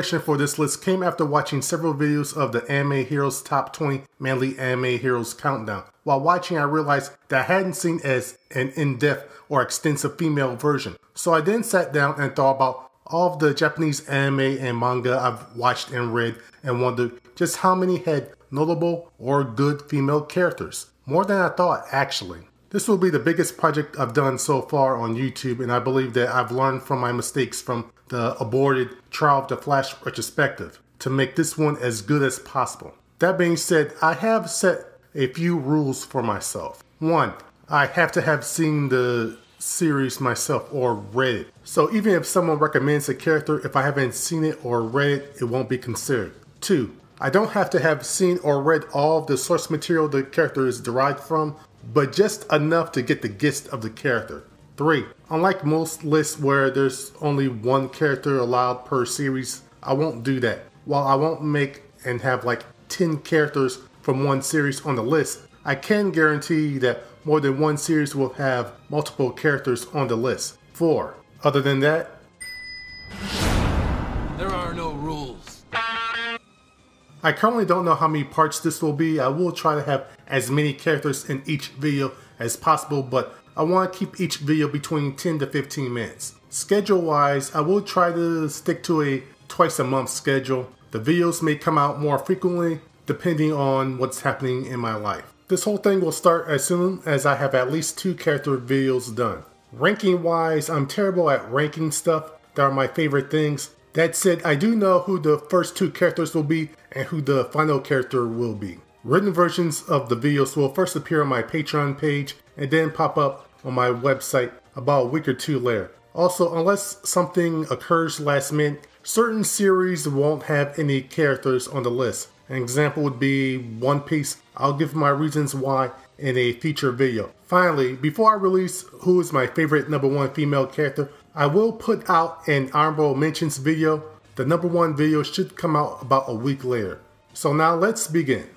inspiration for this list came after watching several videos of the Anime Heroes Top 20 Manly Anime Heroes Countdown. While watching, I realized that I hadn't seen as an in-depth or extensive female version. So I then sat down and thought about all of the Japanese anime and manga I've watched and read and wondered just how many had notable or good female characters. More than I thought, actually. This will be the biggest project I've done so far on YouTube, and I believe that I've learned from my mistakes from the aborted Trial of the Flash retrospective to make this one as good as possible. That being said, I have set a few rules for myself. One, I have to have seen the series myself or read it. So even if someone recommends a character, if I haven't seen it or read it, it won't be considered. Two, I don't have to have seen or read all of the source material the character is derived from, but just enough to get the gist of the character. 3. Unlike most lists where there's only one character allowed per series, I won't do that. While I won't make and have like 10 characters from one series on the list, I can guarantee that more than one series will have multiple characters on the list. 4. Other than that, there are no rules. I currently don't know how many parts this will be. I will try to have as many characters in each video as possible, but I want to keep each video between 10 to 15 minutes. Schedule wise, I will try to stick to a twice a month schedule. The videos may come out more frequently depending on what's happening in my life. This whole thing will start as soon as I have at least two character videos done. Ranking wise, I'm terrible at ranking stuff that are my favorite things. That said, I do know who the first two characters will be and who the final character will be. Written versions of the videos will first appear on my Patreon page and then pop up on my website about a week or two later. Also, unless something occurs last minute, certain series won't have any characters on the list. An example would be One Piece. I'll give my reasons why in a future video. Finally, before I release who is my favorite number one female character, I will put out an honorable mentions video. The number one video should come out about a week later. So now let's begin.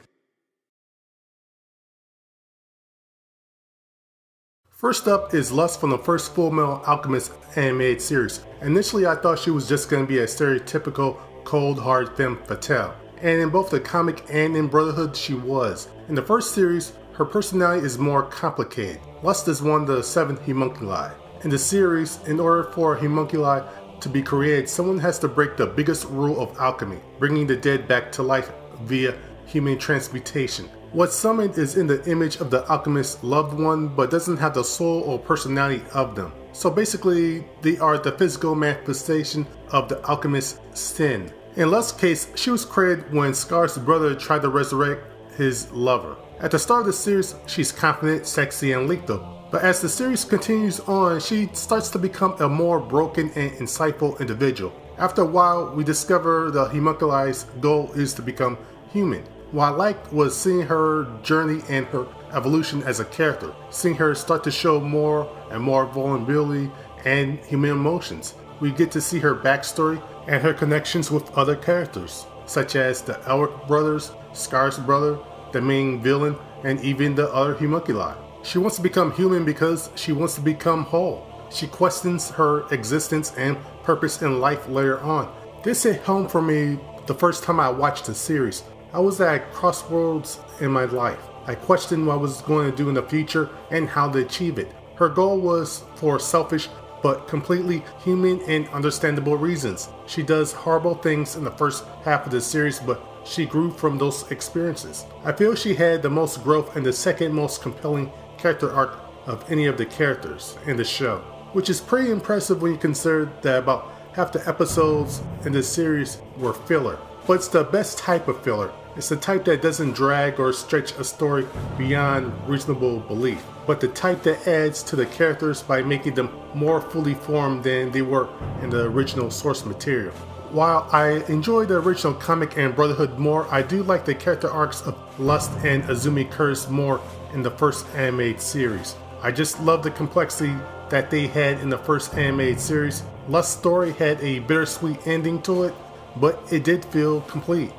First up is Lust from the first Full Metal Alchemist animated series. Initially I thought she was just going to be a stereotypical cold hard femme fatale. And in both the comic and in Brotherhood she was. In the first series, her personality is more complicated. Lust is one of the seven homunculi. In the series, in order for homunculi to be created, someone has to break the biggest rule of alchemy, bringing the dead back to life via human transmutation. What's summoned is in the image of the alchemist's loved one, but doesn't have the soul or personality of them. So basically, they are the physical manifestation of the alchemist's sin. In Lust's case, she was created when Scar's brother tried to resurrect his lover. At the start of the series, she's confident, sexy, and lethal. But as the series continues on, she starts to become a more broken and insightful individual. After a while, we discover the homunculi's goal is to become human. What I liked was seeing her journey and her evolution as a character, seeing her start to show more and more vulnerability and human emotions. We get to see her backstory and her connections with other characters, such as the Elric brothers, Scar's brother, the main villain, and even the other homunculi. She wants to become human because she wants to become whole. She questions her existence and purpose in life later on. This hit home for me the first time I watched the series. I was at crossroads in my life. I questioned what I was going to do in the future and how to achieve it. Her goal was for selfish but completely human and understandable reasons. She does horrible things in the first half of the series, but she grew from those experiences. I feel she had the most growth and the second most compelling character arc of any of the characters in the show, which is pretty impressive when you consider that about half the episodes in the series were filler. But it's the best type of filler. It's the type that doesn't drag or stretch a story beyond reasonable belief, but the type that adds to the characters by making them more fully formed than they were in the original source material. While I enjoy the original comic and Brotherhood more, I do like the character arcs of Lust and Izumi Curtis more in the first animated series. I just love the complexity that they had in the first animated series. Lust's story had a bittersweet ending to it, but it did feel complete.